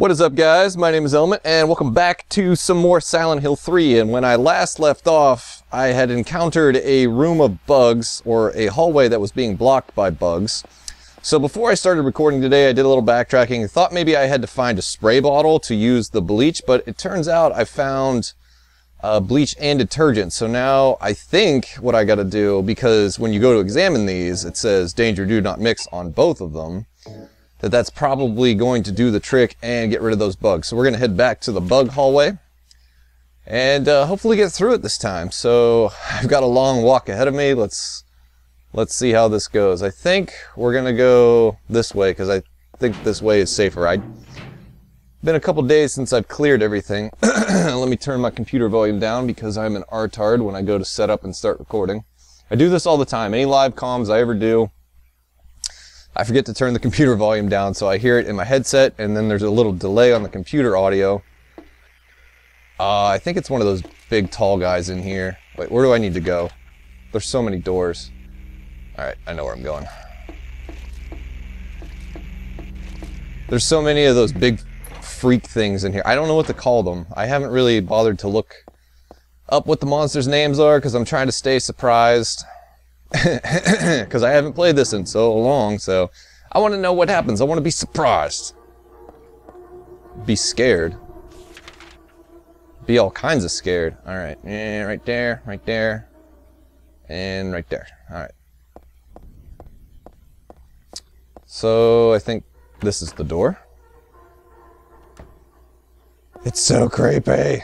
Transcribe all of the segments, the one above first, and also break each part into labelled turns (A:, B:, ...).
A: What is up guys? My name is Element and welcome back to some more Silent Hill 3 and when I last left off I had encountered a room of bugs or a hallway that was being blocked by bugs. So before I started recording today I did a little backtracking thought maybe I had to find a spray bottle to use the bleach but it turns out I found uh, bleach and detergent so now I think what I gotta do because when you go to examine these it says danger do not mix on both of them that that's probably going to do the trick and get rid of those bugs. So we're going to head back to the bug hallway and uh, hopefully get through it this time. So I've got a long walk ahead of me. Let's let's see how this goes. I think we're going to go this way because I think this way is safer. I've been a couple days since I've cleared everything. Let me turn my computer volume down because I'm an artard when I go to set up and start recording. I do this all the time. Any live comms I ever do, I forget to turn the computer volume down, so I hear it in my headset, and then there's a little delay on the computer audio. Uh, I think it's one of those big, tall guys in here. Wait, where do I need to go? There's so many doors. Alright, I know where I'm going. There's so many of those big freak things in here. I don't know what to call them. I haven't really bothered to look up what the monsters' names are, because I'm trying to stay surprised because I haven't played this in so long, so I want to know what happens. I want to be surprised. Be scared. Be all kinds of scared. Alright, and right there, right there, and right there. Alright. So, I think this is the door. It's so creepy.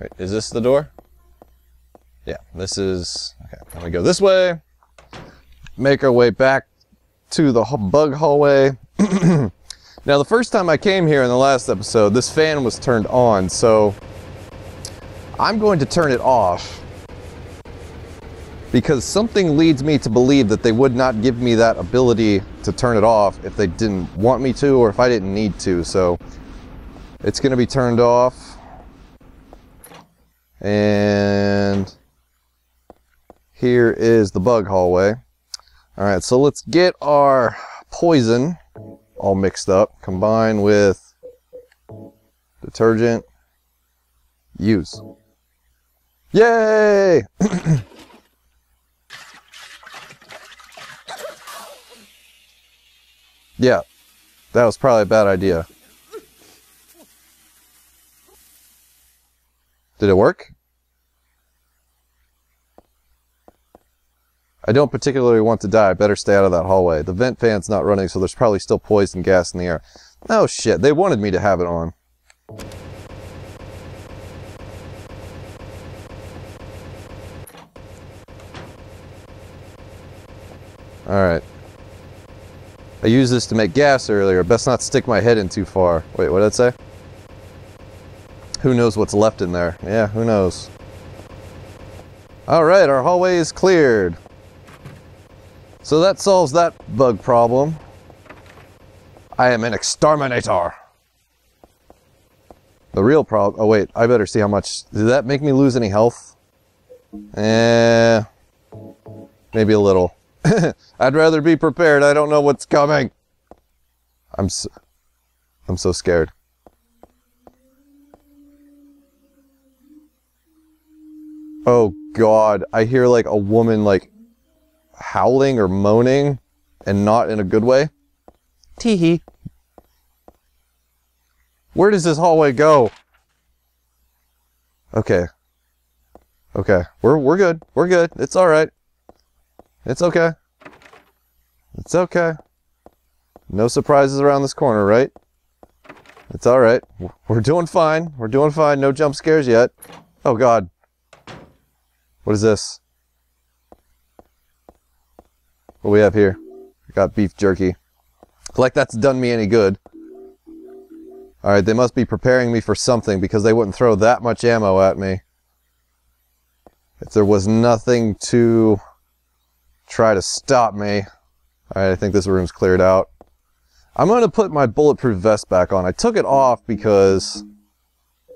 A: Wait, is this the door? Yeah, this is Okay, then we go this way, make our way back to the bug hallway. now, the first time I came here in the last episode, this fan was turned on, so I'm going to turn it off because something leads me to believe that they would not give me that ability to turn it off if they didn't want me to or if I didn't need to. So it's going to be turned off. And here is the bug hallway. Alright, so let's get our poison all mixed up, combined with detergent, use. Yay! yeah, that was probably a bad idea. Did it work? I don't particularly want to die. I better stay out of that hallway. The vent fan's not running, so there's probably still poison gas in the air. Oh shit, they wanted me to have it on. Alright. I used this to make gas earlier. Best not stick my head in too far. Wait, what did it say? Who knows what's left in there? Yeah, who knows? Alright, our hallway is cleared. So that solves that bug problem. I am an exterminator. The real problem... Oh, wait. I better see how much... Did that make me lose any health? Eh... Maybe a little. I'd rather be prepared. I don't know what's coming. I'm so... I'm so scared. Oh, God. I hear, like, a woman, like, howling or moaning and not in a good way. Teehee. Where does this hallway go? Okay. Okay. We're we're good. We're good. It's alright. It's okay. It's okay. No surprises around this corner, right? It's alright. We're doing fine. We're doing fine. No jump scares yet. Oh god. What is this? What we have here? Got beef jerky. Like that's done me any good. Alright, they must be preparing me for something because they wouldn't throw that much ammo at me. If there was nothing to try to stop me. Alright, I think this room's cleared out. I'm going to put my bulletproof vest back on. I took it off because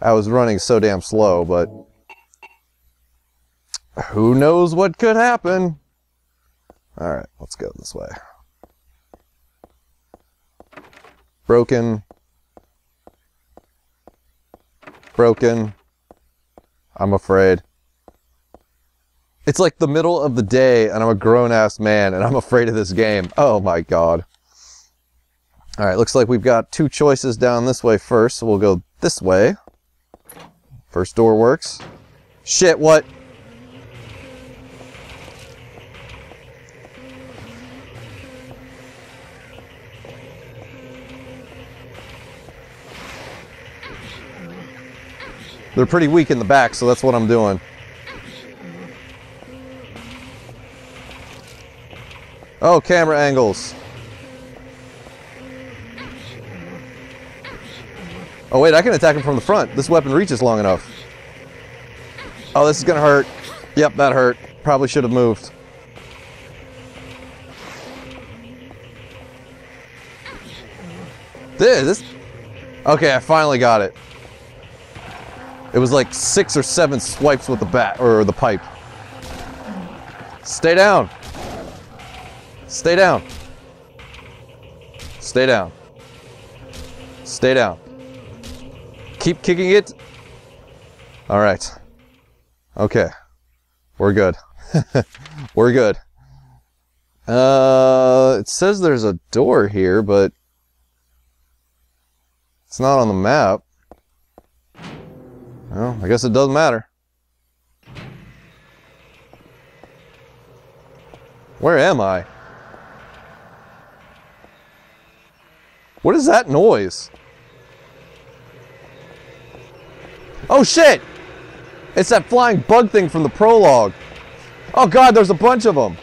A: I was running so damn slow, but who knows what could happen. Alright, let's go this way. Broken. broken. I'm afraid. It's like the middle of the day and I'm a grown-ass man and I'm afraid of this game. Oh my god. Alright, looks like we've got two choices down this way first, so we'll go this way. First door works. Shit, what? They're pretty weak in the back, so that's what I'm doing. Oh, camera angles. Oh wait, I can attack him from the front. This weapon reaches long enough. Oh, this is gonna hurt. Yep, that hurt. Probably should have moved. This, this... Okay, I finally got it. It was like six or seven swipes with the bat, or the pipe. Stay down. Stay down. Stay down. Stay down. Keep kicking it. All right. Okay. We're good. We're good. Uh, it says there's a door here, but it's not on the map. Well, I guess it doesn't matter. Where am I? What is that noise? Oh shit! It's that flying bug thing from the prologue. Oh god, there's a bunch of them.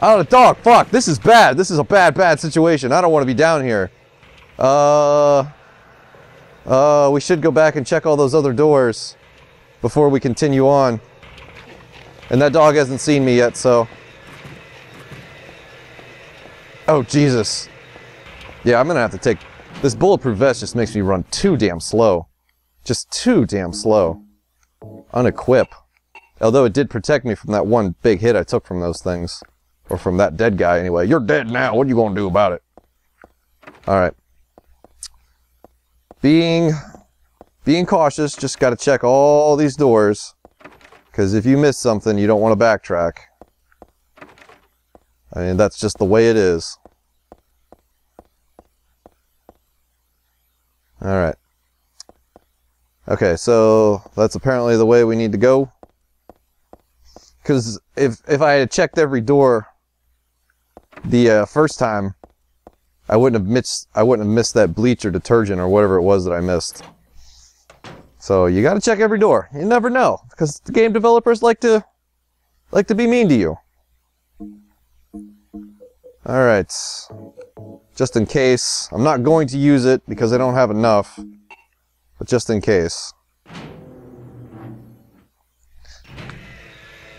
A: Oh, dog. Fuck, this is bad. This is a bad, bad situation. I don't want to be down here. Uh... Uh, we should go back and check all those other doors before we continue on. And that dog hasn't seen me yet, so... Oh, Jesus. Yeah, I'm gonna have to take... This bulletproof vest just makes me run too damn slow. Just too damn slow. Unequip. Although it did protect me from that one big hit I took from those things. Or from that dead guy anyway. You're dead now, what are you gonna do about it? Alright. Being... Being cautious, just gotta check all these doors. Because if you miss something, you don't want to backtrack. I mean, that's just the way it is. Alright. Okay, so that's apparently the way we need to go. Because if, if I had checked every door the uh, first time, I wouldn't have missed I wouldn't have missed that bleach or detergent or whatever it was that I missed. So you got to check every door. You never know because the game developers like to like to be mean to you. All right. Just in case, I'm not going to use it because I don't have enough, but just in case.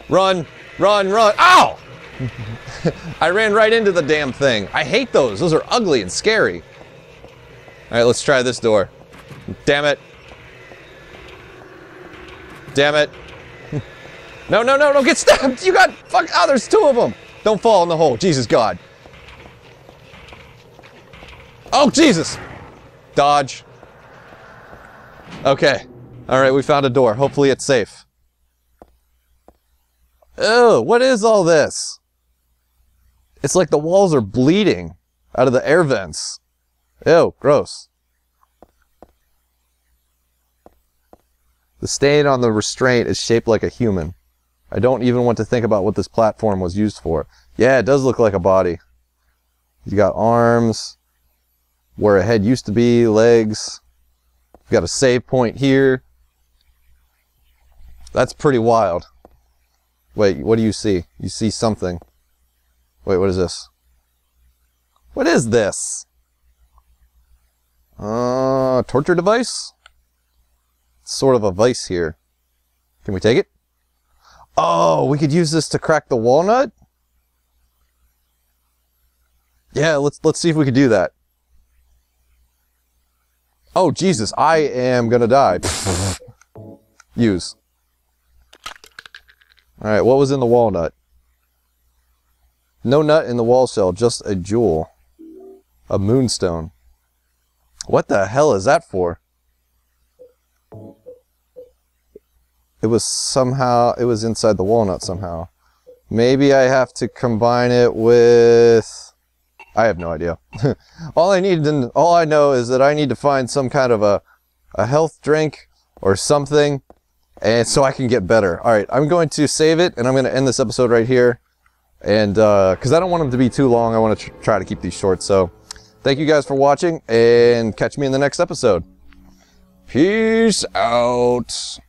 A: Run, run, run. Ow! I ran right into the damn thing. I hate those. Those are ugly and scary. All right, let's try this door. Damn it. Damn it. no, no, no, don't get stabbed. You got, fuck, oh, there's two of them. Don't fall in the hole. Jesus God. Oh, Jesus. Dodge. Okay. All right, we found a door. Hopefully it's safe. Oh, what is all this? It's like the walls are bleeding out of the air vents. Ew, gross. The stain on the restraint is shaped like a human. I don't even want to think about what this platform was used for. Yeah, it does look like a body. You got arms, where a head used to be, legs. You got a save point here. That's pretty wild. Wait, what do you see? You see something. Wait, what is this? What is this? Uh, torture device? sort of a vice here. Can we take it? Oh, we could use this to crack the walnut? Yeah, let's let's see if we can do that. Oh, Jesus, I am gonna die. use. Alright, what was in the walnut? No nut in the wall cell, just a jewel. A moonstone. What the hell is that for? it was somehow, it was inside the walnut somehow. Maybe I have to combine it with, I have no idea. all I need to, all I know is that I need to find some kind of a, a health drink or something and so I can get better. All right, I'm going to save it and I'm going to end this episode right here. And uh because uh, I don't want them to be too long, I want to tr try to keep these short. So thank you guys for watching and catch me in the next episode. Peace out.